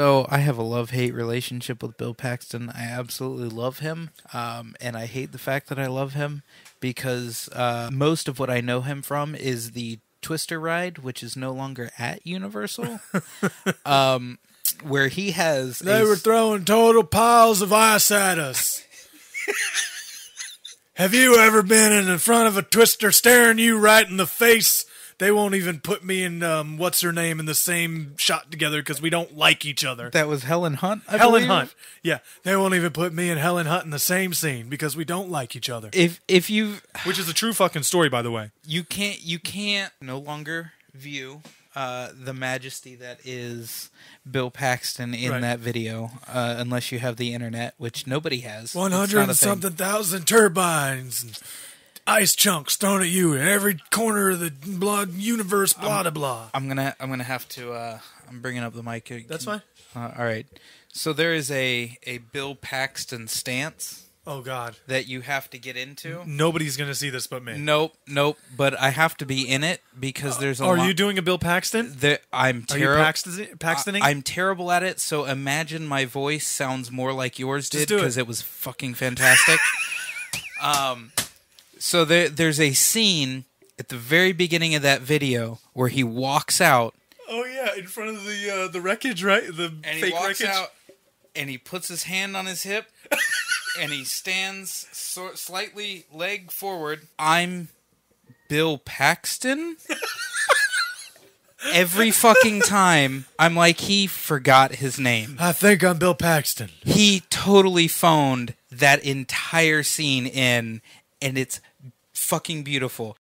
So I have a love hate relationship with Bill Paxton. I absolutely love him, um, and I hate the fact that I love him because uh, most of what I know him from is the Twister ride, which is no longer at Universal, um, where he has. They were throwing total piles of ice at us. Have you ever been in front of a twister staring you right in the face? They won't even put me and um, what's her name in the same shot together because we don't like each other. that was Helen Hunt. I Helen believe? Hunt. Yeah, they won't even put me and Helen Hunt in the same scene because we don't like each other. If if you Which is a true fucking story, by the way. you can't you can't no longer view uh, the majesty that is Bill Paxton in Right. that video uh, unless you have the internet, which nobody has. Hundred and thing. something thousand turbines and ice chunks thrown at you in every corner of the blood universe. Blah blah blah. I'm gonna I'm gonna have to. Uh, I'm bringing up the mic. Can- That's fine. Uh, all right. So there is a a Bill Paxton stance Oh God, that you have to get into. nobody's gonna see this but me. Nope, nope. But I have to be in it because there's a. Are lot- you doing a Bill Paxton? There, I'm Are you terrible. Paxton- Paxtoning? I'm terrible at it, so imagine my voice sounds more like yours did do it. because it. was fucking fantastic. um, so there, there's a scene at the very beginning of that video where he walks out oh yeah, in front of the uh, the wreckage, right? The and he fake walks wreckage. out and he puts his hand on his hip and he stands so, slightly leg forward. I'm Bill Paxton. Every fucking time, I'm like he forgot his name. I think I'm Bill Paxton. he totally phoned that entire scene in and it's fucking beautiful